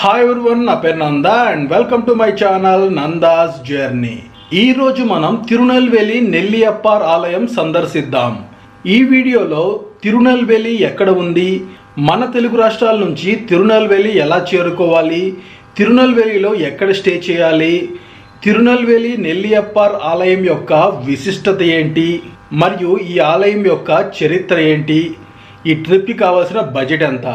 Hi everyone నా పేరు Nanda and welcome to my channel Nanda's journey ఈరోజు మనం తిరునెల్వేలి నెల్లియప్పార్ ఆలయం సందర్శిద్దాం. ఈ వీడియోలో తిరునెల్వేలి ఎక్కడ ఉంది? మన తెలుగు రాష్ట్రాల నుంచి తిరునెల్వేలి ఎలా చేరుకోవాలి? తిరునెల్వేలిలో ఎక్కడ స్టే చేయాలి? తిరునెల్వేలి నెల్లియప్పార్ ఆలయం యొక్క విశిష్టత ఏంటి? మరియు ఈ ఆలయం యొక్క చరిత్ర ఏంటి? ఈ ట్రిప్కి కావాల్సిన బడ్జెట్ ఎంత?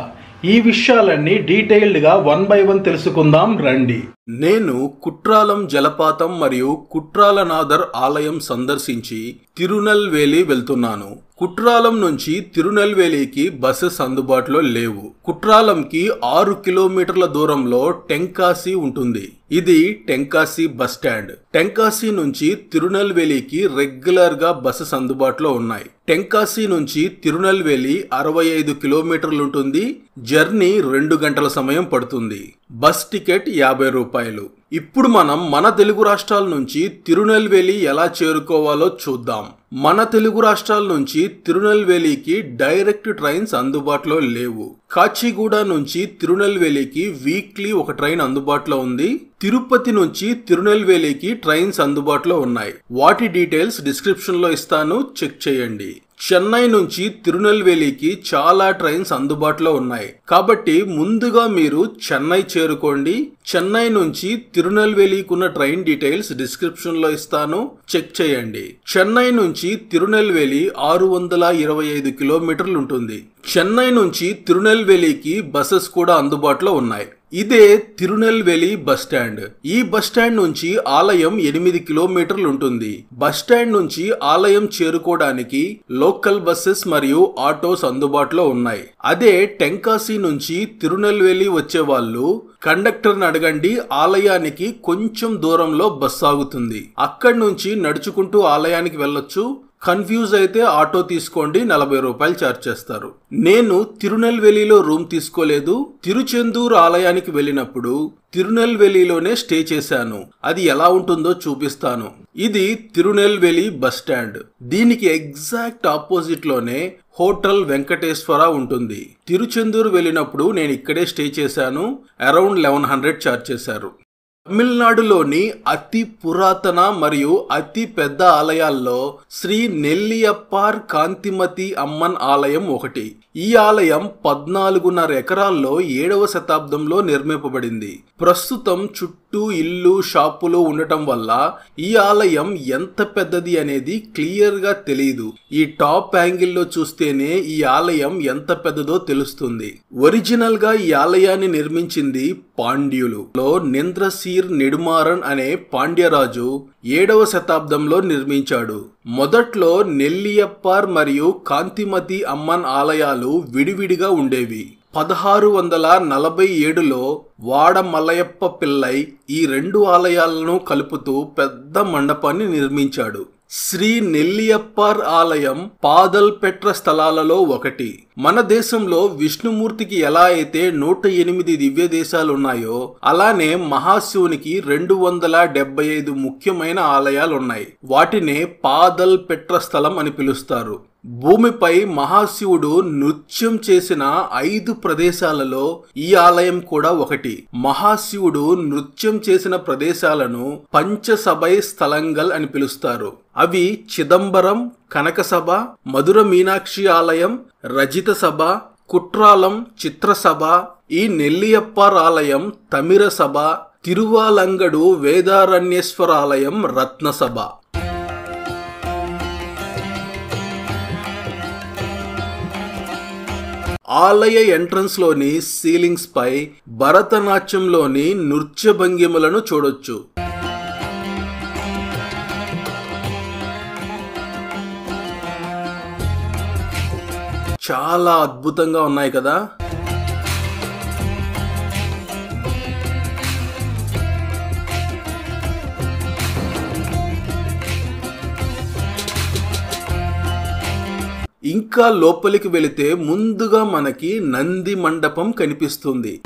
ఈ విషయాలన్నీ డీటెయిల్డ్గా వన్ బై వన్ తెలుసుకుందాం రండి. నేను కుట్రాలం జలపాతం మరియు కుట్రాలనాథర్ ఆలయం సందర్శించి తిరునల్వేలి వెళ్తున్నాను. కుట్రాలం నుంచి తిరునెల్వేలికి బస్సెస్ అందుబాటులో లేవు. కుట్రాలంకి ఆరు కిలోమీటర్ల దూరంలో టెంకాసి ఉంటుంది. ఇది టెంకాసి బస్ స్టాండ్. టెంకాసి నుంచి తిరునెల్వేలికి రెగ్యులర్గా బస్సెస్ అందుబాటులో ఉన్నాయి. టెంకాసి నుంచి తిరునెల్వేలి అరవై ఐదు కిలోమీటర్లు ఉంటుంది. జర్నీ రెండు గంటల సమయం పడుతుంది. బస్ టికెట్ యాభై రూపాయలు. ఇప్పుడు మనం మన తెలుగు రాష్ట్రాల నుంచి తిరునెల్వేలి ఎలా చేరుకోవాలో చూద్దాం. మన తెలుగు రాష్ట్రాల నుంచి తిరునెల్వేలికి డైరెక్ట్ ట్రైన్స్ అందుబాటులో లేవు. కాచిగూడ నుంచి తిరునెల్వేలికి వీక్లీ ఒక ట్రైన్ అందుబాటులో ఉంది. తిరుపతి నుంచి తిరునెల్వేలికి ట్రైన్స్ అందుబాటులో ఉన్నాయి. వాటి డీటెయిల్స్ డిస్క్రిప్షన్లో ఇస్తాను. చెక్ చేయండి. చెన్నై నుంచి తిరునెల్వేలికి చాలా ట్రైన్స్ అందుబాటులో ఉన్నాయి. కాబట్టి ముందుగా మీరు చెన్నై చేరుకోండి. చెన్నై నుంచి తిరునెల్వేలికి ఉన్న ట్రైన్ డీటెయిల్స్ డిస్క్రిప్షన్లో ఇస్తాను. చెక్ చేయండి. చెన్నై నుంచి తిరునెల్వేలి ఆరు వందల ఇరవై ఐదు కిలోమీటర్లు ఉంటుంది. చెన్నై నుంచి తిరునెల్వేలికి బస్సెస్ కూడా అందుబాటులో ఉన్నాయి. ఇదే తిరునెల్వేలి బస్ స్టాండ్. ఈ బస్ స్టాండ్ నుంచి ఆలయం ఎనిమిది కిలోమీటర్లు ఉంటుంది. బస్ స్టాండ్ నుంచి ఆలయం చేరుకోవడానికి లోకల్ బస్సెస్ మరియు ఆటోస్ అందుబాటులో ఉన్నాయి. అదే టెంకాసి నుంచి తిరునెల్వేలి వచ్చే వాళ్ళు కండక్టర్ని అడగండి ఆలయానికి కొంచెం దూరంలో బస్ ఆగుతుంది. అక్కడి నుంచి నడుచుకుంటూ ఆలయానికి వెళ్ళొచ్చు. కన్ఫ్యూజ్ అయితే ఆటో తీసుకోండి నలభై రూపాయలు ఛార్జ్ చేస్తారు. నేను తిరునెల్వేలిలో రూమ్ తీసుకోలేదు తిరుచెందూరు ఆలయానికి వెళ్ళినప్పుడు తిరునెల్వేలిలోనే స్టే చేశాను. అది ఎలా ఉంటుందో చూపిస్తాను. ఇది తిరునెల్వేలి బస్ స్టాండ్. దీనికి ఎగ్జాక్ట్ ఆపోజిట్లోనే హోటల్ వెంకటేశ్వర ఉంటుంది. తిరుచెందూరు వెళ్ళినప్పుడు నేను ఇక్కడే స్టే చేశాను అరౌండ్ లెవెన్ హండ్రెడ్ ఛార్జ్ చేశారు. తమిళనాడులోని అతి పురాతన మరియు అతి పెద్ద ఆలయాల్లో శ్రీ నెల్లియప్పార్ కాంతిమతి అమ్మన్ ఆలయం ఒకటి. ఈ ఆలయం పద్నాలుగున్నర ఎకరాల్లో ఏడవ శతాబ్దంలో నిర్మింపబడింది. ప్రస్తుతం చుట్టూ ఇల్లు షాపులు ఉండటం వల్ల ఈ ఆలయం ఎంత పెద్దది అనేది క్లియర్గా తెలియదు ఈ టాప్ యాంగిల్లో చూస్తేనే ఈ ఆలయం ఎంత పెద్దదో తెలుస్తుంది. ఒరిజినల్గా ఈ ఆలయాన్ని నిర్మించింది పాండ్యులు. లో నింద్రసీర్ నిడుమారన్ అనే పాండ్యరాజు ఏడవ శతాబ్దంలో నిర్మించాడు. మొదట్లో నెల్లియప్పార్ మరియు కాంతిమతి అమ్మన్ ఆలయాలు విడివిడిగా ఉండేవి. పదహారు వందల నలభై ఏడులో వాడ మలయప్ప పిల్లై ఈ రెండు ఆలయాలను కలుపుతూ పెద్ద మండపాన్ని నిర్మించాడు. శ్రీ నెల్లియప్పార్ ఆలయం పాదల్పెట్ర స్థలాలలో ఒకటి. మన దేశంలో విష్ణుమూర్తికి ఎలా అయితే నూట ఎనిమిది దివ్య దేశాలున్నాయో అలానే మహాశివునికి రెండు వందల డెబ్బై ఐదు ముఖ్యమైన ఆలయాలు ఉన్నాయి వాటినే పాదల్పెట్ర స్థలం అని పిలుస్తారు. భూమిపై మహాశివుడు నృత్యం చేసిన ఐదు ప్రదేశాలలో ఈ ఆలయం కూడా ఒకటి. మహాశివుడు నృత్యం చేసిన ప్రదేశాలను పంచసభై స్థలంగల్ అని పిలుస్తారు. అవి చిదంబరం కనకసభ మధుర మీనాక్షి ఆలయం రజిత సభ కుట్రాలం చిత్రసభ ఈ నెల్లియప్పార్ ఆలయం తమిర సభ తిరువాలంగడు వేదారణ్యేశ్వర ఆలయం రత్నసభ. ఆలయ ఎంట్రన్స్లోని సీలింగ్స్ పై భరతనాట్యంలోని నృత్య భంగిమలను చూడొచ్చు. చాలా అద్భుతంగా ఉన్నాయి కదా? ఇంకా లోపలికి వెళితే ముందుగా మనకి నంది మండపం కనిపిస్తుంది.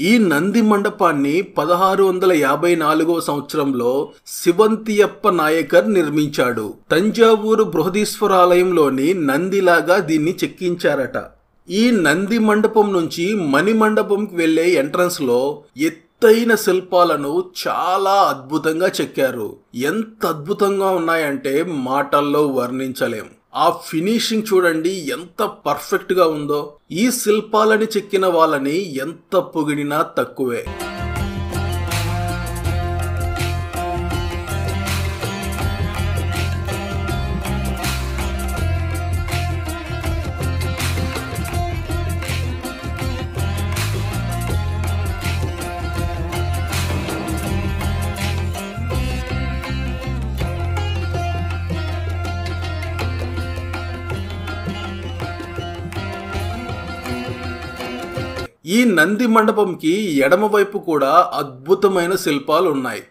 ఈ నంది మండపాన్ని పదహారు వందల యాభై నాలుగవ సంవత్సరంలో శివంతియప్ప నాయకర్ నిర్మించాడు. తంజావూరు బృహదీశ్వర ఆలయంలోని నందిలాగా దీన్ని చెక్కించారట. ఈ నంది మండపం నుంచి మణిమండపంకి వెళ్ళే ఎంట్రన్స్లో ఎత్తైన శిల్పాలను చాలా అద్భుతంగా చెక్కారు. ఎంత అద్భుతంగా ఉన్నాయంటే మాటల్లో వర్ణించలేం. ఆ ఫినిషింగ్ చూడండి ఎంత పర్ఫెక్ట్గా ఉందో. ఈ శిల్పాలని చెక్కిన వాళ్ళని ఎంత పొగిడినా తక్కువే. ఈ నంది మండపంకి ఎడమ వైపు కూడా అద్భుతమైన శిల్పాలు ఉన్నాయి.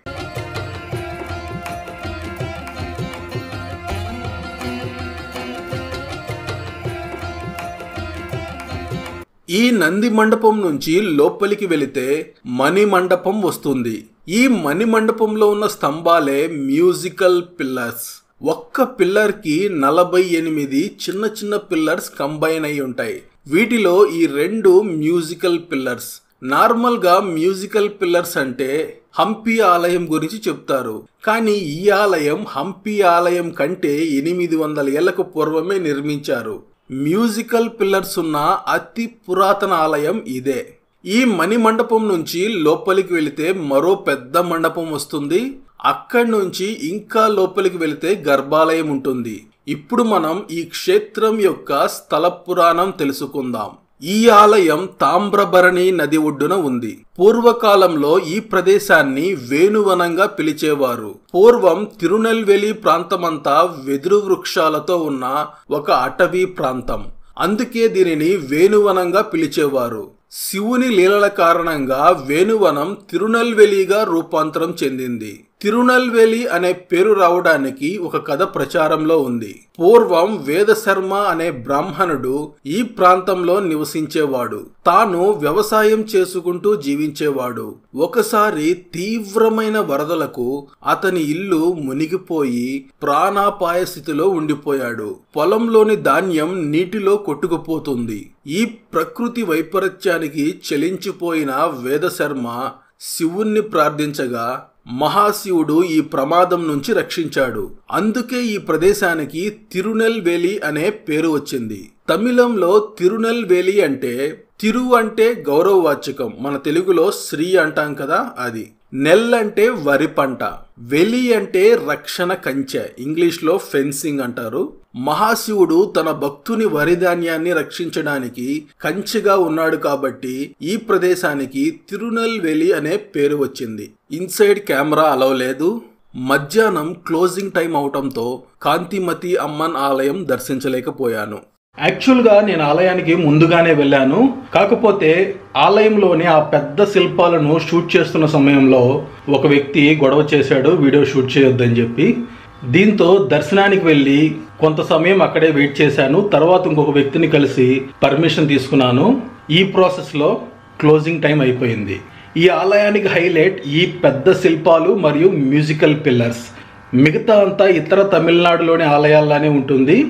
ఈ నంది మండపం నుంచి లోపలికి వెళితే మణి మండపం వస్తుంది. ఈ మణి మండపంలో ఉన్న స్తంభాలే మ్యూజికల్ పిల్లర్స్. ఒక్క పిల్లర్కి నలభై ఎనిమిది చిన్న చిన్న పిల్లర్స్ కంబైన్ అయి ఉంటాయి. వీటిలో ఈ రెండు మ్యూజికల్ పిల్లర్స్ నార్మల్గా మ్యూజికల్ పిల్లర్స్ అంటే హంపి ఆలయం గురించి చెప్తారు. కానీ ఈ ఆలయం హంపి ఆలయం కంటే ఎనిమిది వందల ఏళ్ళకు పూర్వమే నిర్మించారు. మ్యూజికల్ పిల్లర్స్ ఉన్న అతి పురాతన ఆలయం ఇదే. ఈ మణి మండపం నుంచి లోపలికి వెళితే మరో పెద్ద మండపం వస్తుంది. అక్కడి నుంచి ఇంకా లోపలికి వెళితే గర్భాలయం ఉంటుంది. ఇప్పుడు మనం ఈ క్షేత్రం యొక్క స్థల పురాణం తెలుసుకుందాం. ఈ ఆలయం తామ్రభరణి నది ఒడ్డున ఉంది. పూర్వకాలంలో ఈ ప్రదేశాన్ని వేణువనంగా పిలిచేవారు. పూర్వం తిరునెల్వేలి ప్రాంతమంతా వెదురు వృక్షాలతో ఉన్న ఒక అటవీ ప్రాంతం. అందుకే దీనిని వేణువనంగా పిలిచేవారు. శివుని లీలల కారణంగా వేణువనం తిరునెల్వేలిగా రూపాంతరం చెందింది. తిరునల్వేలి అనే పేరు రావడానికి ఒక కథ ప్రచారంలో ఉంది. పూర్వం వేదశర్మ అనే బ్రాహ్మణుడు ఈ ప్రాంతంలో నివసించేవాడు. తాను వ్యవసాయం చేసుకుంటూ జీవించేవాడు. ఒకసారి తీవ్రమైన వరదలకు అతని ఇల్లు మునిగిపోయి ప్రాణాపాయ స్థితిలో ఉండిపోయాడు. పొలంలోని ధాన్యం నీటిలో కొట్టుకుపోతుంది. ఈ ప్రకృతి వైపరీత్యానికి చెలించిపోయిన వేదశర్మ శివుణ్ణి ప్రార్థించగా మహాశివుడు ఈ ప్రమాదం నుంచి రక్షించాడు. అందుకే ఈ ప్రదేశానికి తిరునెల్వేలి అనే పేరు వచ్చింది. తమిళంలో తిరునెల్వేలి అంటే తిరు అంటే గౌరవవాచకం. మన తెలుగులో శ్రీ అంటాం కదా అది. నెల్లంటే వరి పంట వెలి అంటే రక్షణ కంచె ఇంగ్లీష్లో ఫెన్సింగ్ అంటారు. మహాశివుడు తన భక్తుని వరిధాన్యాన్ని రక్షించడానికి కంచెగా ఉన్నాడు కాబట్టి ఈ ప్రదేశానికి తిరునెల్వేలి అనే పేరు వచ్చింది. ఇన్సైడ్ కెమెరా అలవ్ లేదు. మధ్యాహ్నం క్లోజింగ్ టైం అవటంతో కాంతిమతి అమ్మన్ ఆలయం దర్శించలేకపోయాను. యాక్చువల్గా నేను ఆలయానికి ముందుగానే వెళ్ళాను. కాకపోతే ఆలయంలోని ఆ పెద్ద శిల్పాలను షూట్ చేస్తున్న సమయంలో ఒక వ్యక్తి గొడవ చేశాడు వీడియో షూట్ చేయొద్దని చెప్పి. దీంతో దర్శనానికి వెళ్ళి కొంత సమయం అక్కడే వెయిట్ చేశాను. తర్వాత ఇంకొక వ్యక్తిని కలిసి పర్మిషన్ తీసుకున్నాను. ఈ ప్రాసెస్లో క్లోజింగ్ టైం అయిపోయింది. ఈ ఆలయానికి హైలైట్ ఈ పెద్ద శిల్పాలు మరియు మ్యూజికల్ పిల్లర్స్. మిగతా అంతా ఇతర తమిళనాడులోని ఆలయాల్లానే ఉంటుంది.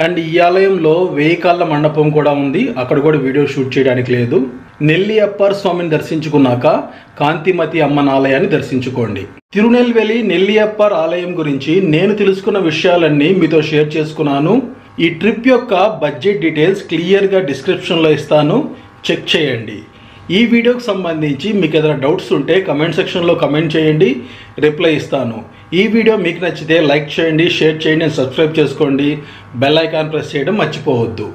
అండ్ ఈ ఆలయంలో వెయ్యి కాళ్ళ మండపం కూడా ఉంది. అక్కడ కూడా వీడియో షూట్ చేయడానికి లేదు. నెల్లి అప్పర్ స్వామిని దర్శించుకున్నాక కాంతిమతి అమ్మన్ ఆలయాన్ని దర్శించుకోండి. తిరునెల్వేలి నెల్లి అప్పర్ ఆలయం గురించి నేను తెలుసుకున్న విషయాలన్నీ మీతో షేర్ చేసుకున్నాను. ఈ ట్రిప్ యొక్క బడ్జెట్ డీటెయిల్స్ క్లియర్గా డిస్క్రిప్షన్లో ఇస్తాను. చెక్ చేయండి. ఈ వీడియోకి సంబంధించి మీకు ఏదైనా డౌట్స్ ఉంటే కమెంట్ సెక్షన్లో కమెంట్ చేయండి రిప్లై ఇస్తాను. ఈ వీడియో మీకు నచ్చితే లైక్ చేయండి షేర్ చేయండి సబ్స్క్రైబ్ చేసుకోండి. బెల్ ఐకాన్ ప్రెస్ చేయడం మర్చిపోవద్దు.